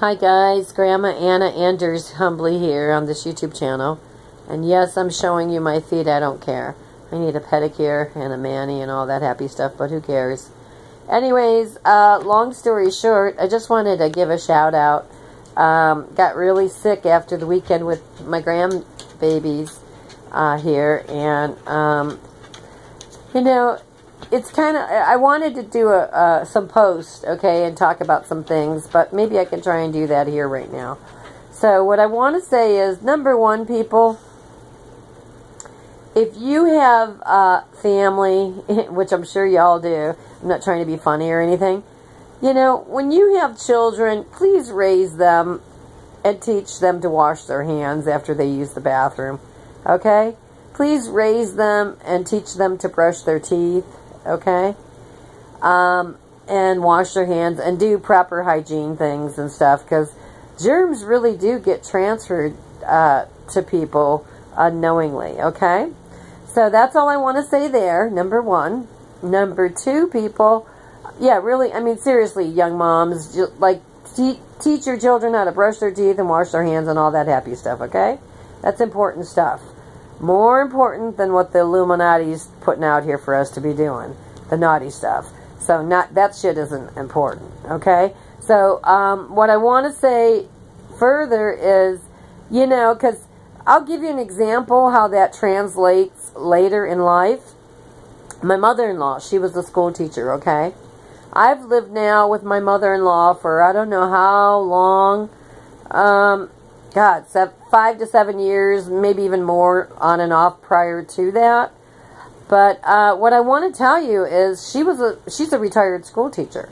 Hi guys, Grandma Anna Anders humbly here on this YouTube channel. And yes, I'm showing you my feet, I don't care. I need a pedicure and a mani and all that happy stuff, but who cares? Anyways, uh, long story short, I just wanted to give a shout out. Um, got really sick after the weekend with my grandbabies uh, here, and um, you know, it's kind of I wanted to do a uh, some post, okay, and talk about some things, but maybe I can try and do that here right now. So what I want to say is number one, people, if you have a family, which I'm sure y'all do, I'm not trying to be funny or anything. You know, when you have children, please raise them and teach them to wash their hands after they use the bathroom. Okay? Please raise them and teach them to brush their teeth okay? Um, and wash their hands and do proper hygiene things and stuff because germs really do get transferred uh, to people unknowingly, okay? So that's all I want to say there, number one. Number two, people, yeah, really, I mean, seriously, young moms, like, te teach your children how to brush their teeth and wash their hands and all that happy stuff, okay? That's important stuff. More important than what the Illuminati's putting out here for us to be doing. The naughty stuff. So not that shit isn't important. Okay? So um, what I want to say further is, you know, because I'll give you an example how that translates later in life. My mother-in-law, she was a school teacher, okay? I've lived now with my mother-in-law for I don't know how long. Um, God, seven, five to seven years, maybe even more on and off prior to that. But uh, what I want to tell you is she was a she's a retired school teacher.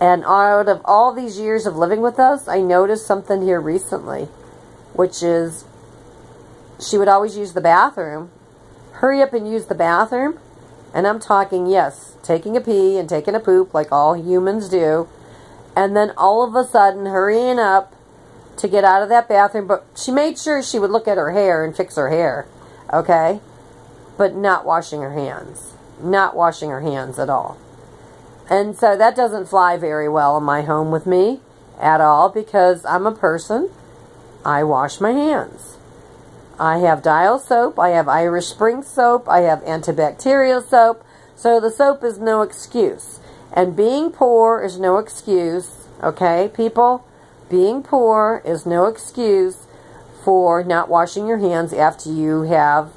And out of all these years of living with us, I noticed something here recently, which is she would always use the bathroom. Hurry up and use the bathroom. And I'm talking, yes, taking a pee and taking a poop like all humans do. And then all of a sudden hurrying up to get out of that bathroom, but she made sure she would look at her hair and fix her hair, okay? But not washing her hands. Not washing her hands at all. And so that doesn't fly very well in my home with me at all because I'm a person. I wash my hands. I have Dial soap. I have Irish Spring soap. I have antibacterial soap. So the soap is no excuse. And being poor is no excuse. Okay, people? Being poor is no excuse for not washing your hands after you have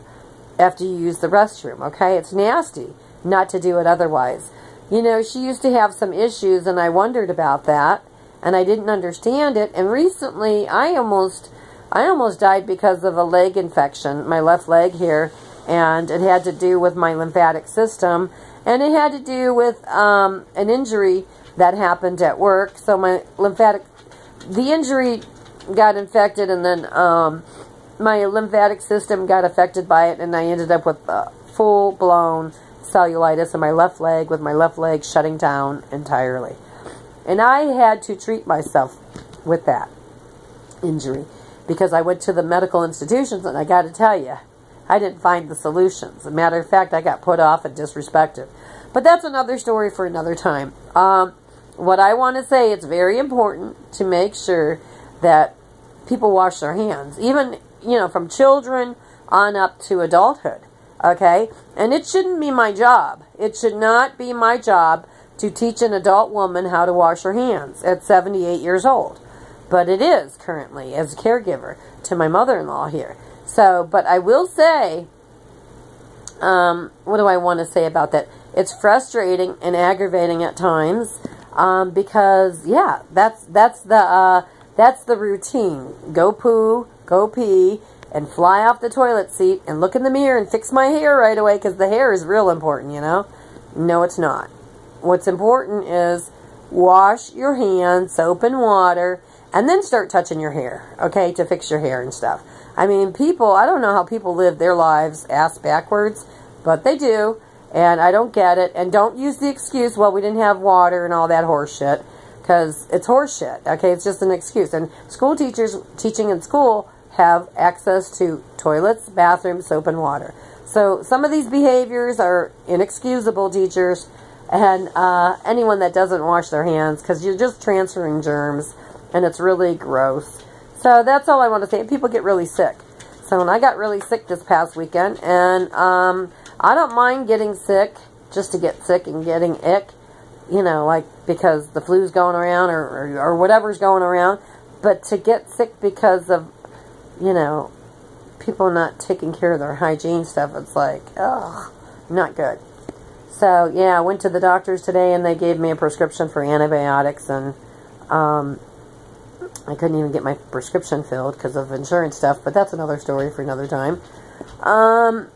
after you use the restroom, okay? It's nasty not to do it otherwise. You know, she used to have some issues and I wondered about that and I didn't understand it and recently I almost I almost died because of a leg infection, my left leg here, and it had to do with my lymphatic system and it had to do with um, an injury that happened at work. So my lymphatic the injury got infected and then um, my lymphatic system got affected by it and I ended up with full-blown cellulitis in my left leg with my left leg shutting down entirely. And I had to treat myself with that injury because I went to the medical institutions and I got to tell you, I didn't find the solutions. As a matter of fact, I got put off and disrespected. But that's another story for another time. Um, what I want to say, it's very important to make sure that people wash their hands, even, you know, from children on up to adulthood, okay? And it shouldn't be my job. It should not be my job to teach an adult woman how to wash her hands at 78 years old. But it is currently as a caregiver to my mother-in-law here. So, but I will say, um, what do I want to say about that? It's frustrating and aggravating at times um, because yeah, that's that's the uh, that's the routine. Go poo, go pee, and fly off the toilet seat and look in the mirror and fix my hair right away because the hair is real important, you know. No, it's not. What's important is wash your hands, soap and water, and then start touching your hair, okay, to fix your hair and stuff. I mean, people, I don't know how people live their lives ass backwards, but they do. And I don't get it. And don't use the excuse, well, we didn't have water and all that horseshit. Because it's horseshit. Okay, it's just an excuse. And school teachers teaching in school have access to toilets, bathrooms, soap, and water. So some of these behaviors are inexcusable, teachers. And uh, anyone that doesn't wash their hands, because you're just transferring germs And it's really gross. So that's all I want to say. People get really sick. So when I got really sick this past weekend, and um, I don't mind getting sick just to get sick and getting ick, you know, like because the flu's going around or, or, or whatever's going around. But to get sick because of, you know, people not taking care of their hygiene stuff, it's like, ugh, not good. So, yeah, I went to the doctor's today and they gave me a prescription for antibiotics and um, I couldn't even get my prescription filled because of insurance stuff, but that's another story for another time. Um,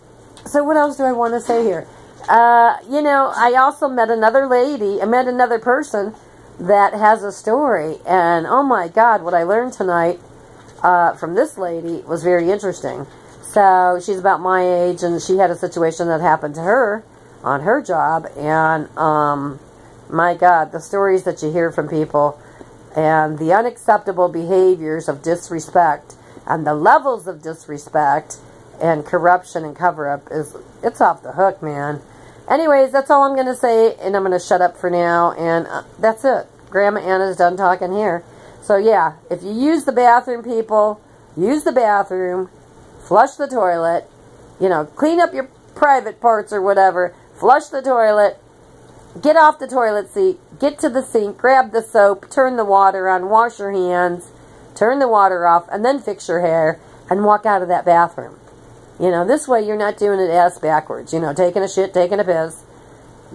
so what else do I want to say here? Uh, you know, I also met another lady, I met another person that has a story, and oh my God, what I learned tonight uh, from this lady was very interesting. So she's about my age, and she had a situation that happened to her on her job, and um, my God, the stories that you hear from people, and the unacceptable behaviors of disrespect, and the levels of disrespect, and corruption and cover-up is it's off the hook, man. Anyways, that's all I'm going to say, and I'm going to shut up for now, and uh, that's it. Grandma Anna's done talking here. So, yeah, if you use the bathroom, people, use the bathroom, flush the toilet, you know, clean up your private parts or whatever, flush the toilet, get off the toilet seat, get to the sink, grab the soap, turn the water on, wash your hands, turn the water off, and then fix your hair, and walk out of that bathroom. You know, this way you're not doing it ass backwards. You know, taking a shit, taking a piss,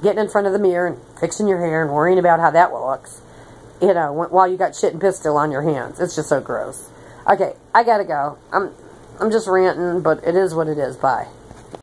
getting in front of the mirror and fixing your hair and worrying about how that looks. You know, while you got shit and piss still on your hands. It's just so gross. Okay, I gotta go. I'm, I'm just ranting, but it is what it is. Bye.